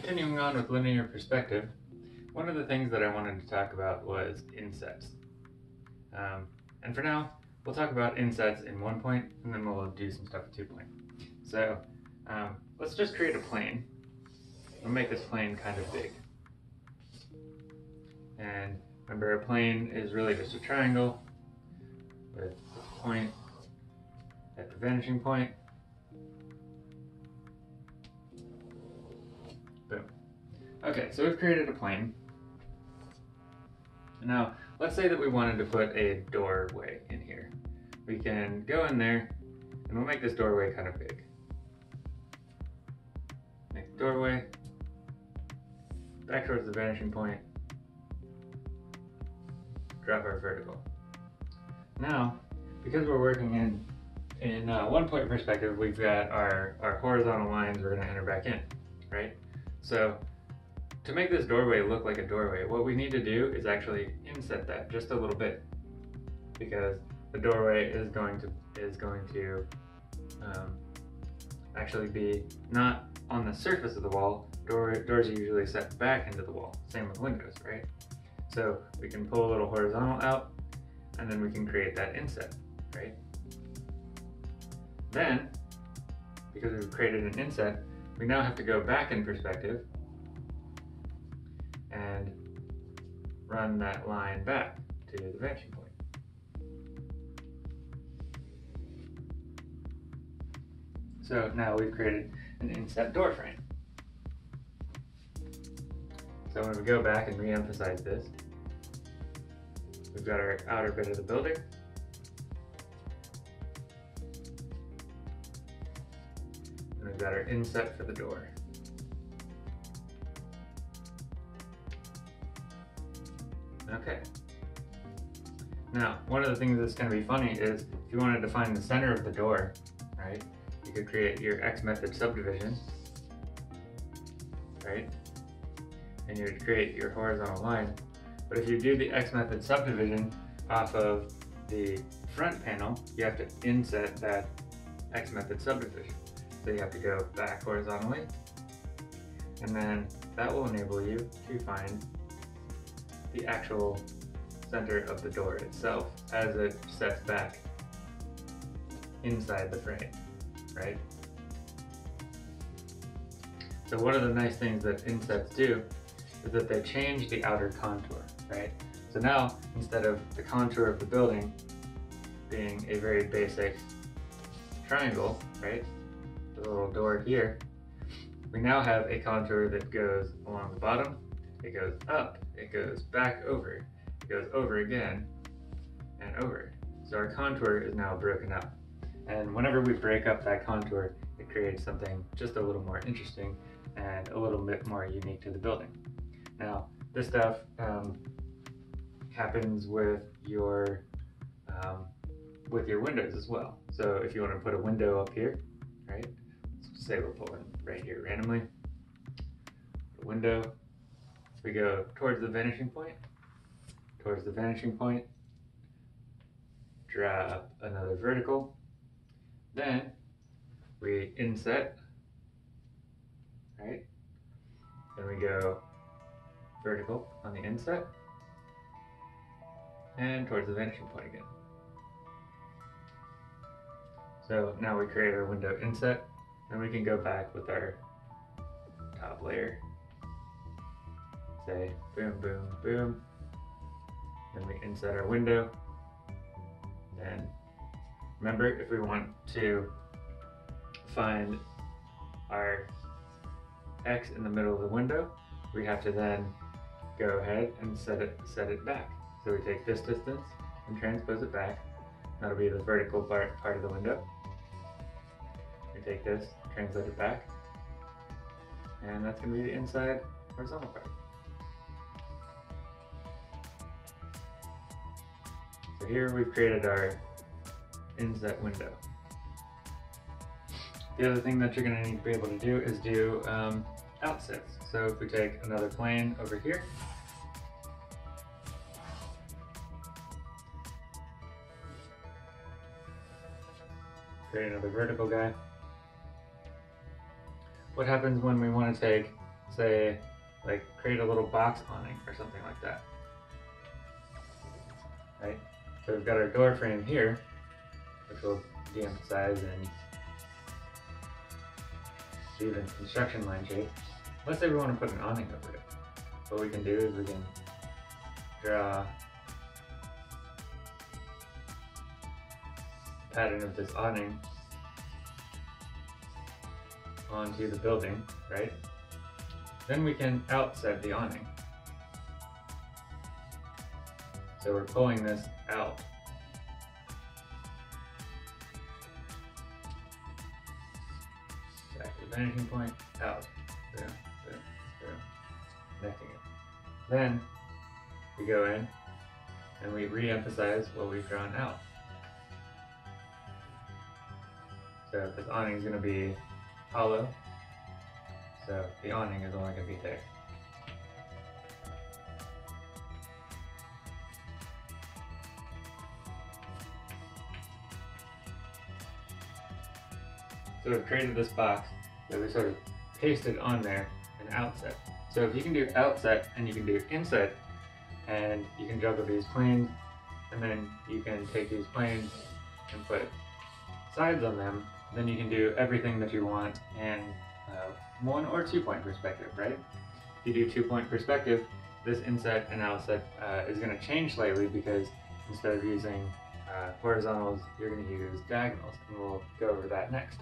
continuing on with linear perspective, one of the things that I wanted to talk about was insets. Um, and for now, we'll talk about insets in one point, and then we'll do some stuff at two point. So um, let's just create a plane. We'll make this plane kind of big. And remember, a plane is really just a triangle with a point at the vanishing point. Okay, so we've created a plane. Now, let's say that we wanted to put a doorway in here. We can go in there and we'll make this doorway kind of big. Make doorway back towards the vanishing point. Drop our vertical. Now, because we're working in in uh, one point perspective, we've got our, our horizontal lines we're gonna enter back in, right? So to make this doorway look like a doorway, what we need to do is actually inset that just a little bit because the doorway is going to is going to um, actually be not on the surface of the wall. Door, doors are usually set back into the wall. Same with windows, right? So we can pull a little horizontal out and then we can create that inset, right? Then, because we've created an inset, we now have to go back in perspective and run that line back to the vanishing point. So now we've created an inset door frame. So when we go back and re-emphasize this, we've got our outer bit of the building, and we've got our inset for the door. Okay. Now, one of the things that's going to be funny is if you wanted to find the center of the door, right, you could create your X method subdivision, right, and you would create your horizontal line. But if you do the X method subdivision off of the front panel, you have to inset that X method subdivision. So you have to go back horizontally, and then that will enable you to find the actual center of the door itself as it sets back inside the frame, right? So one of the nice things that insets do is that they change the outer contour, right? So now, instead of the contour of the building being a very basic triangle, right? The little door here, we now have a contour that goes along the bottom, it goes up, it goes back over, it goes over again, and over. So our contour is now broken up. And whenever we break up that contour, it creates something just a little more interesting and a little bit more unique to the building. Now, this stuff um, happens with your um, with your windows as well. So if you want to put a window up here, right? Let's say we're one right here randomly. Window, we go towards the vanishing point, towards the vanishing point, drop another vertical, then we inset, right? Then we go vertical on the inset, and towards the vanishing point again. So now we create our window inset, and we can go back with our top layer say boom, boom, boom. Then we inset our window. Then remember, if we want to find our X in the middle of the window, we have to then go ahead and set it set it back. So we take this distance and transpose it back. That'll be the vertical part, part of the window. We take this, translate it back, and that's going to be the inside horizontal part. Here we've created our inset window. The other thing that you're going to need to be able to do is do um, outsets. So if we take another plane over here, create another vertical guy. What happens when we want to take say, like create a little box awning or something like that. Right? So we've got our door frame here, which we'll de-emphasize and even construction line shape. Let's say we want to put an awning over it. What we can do is we can draw a pattern of this awning onto the building, right? Then we can outset the awning. So we're pulling this out. Back to the vanishing point, out, boom, boom, boom, connecting it. Then we go in and we re-emphasize what we've drawn out. So this awning is going to be hollow, so the awning is only going to be there. So we've created this box that we sort of pasted on there and outset. So if you can do outset and you can do inset and you can juggle these planes and then you can take these planes and put sides on them, then you can do everything that you want in uh, one or two point perspective, right? If you do two point perspective, this inset and outset uh, is going to change slightly because instead of using uh, horizontals, you're going to use diagonals, and we'll go over that next.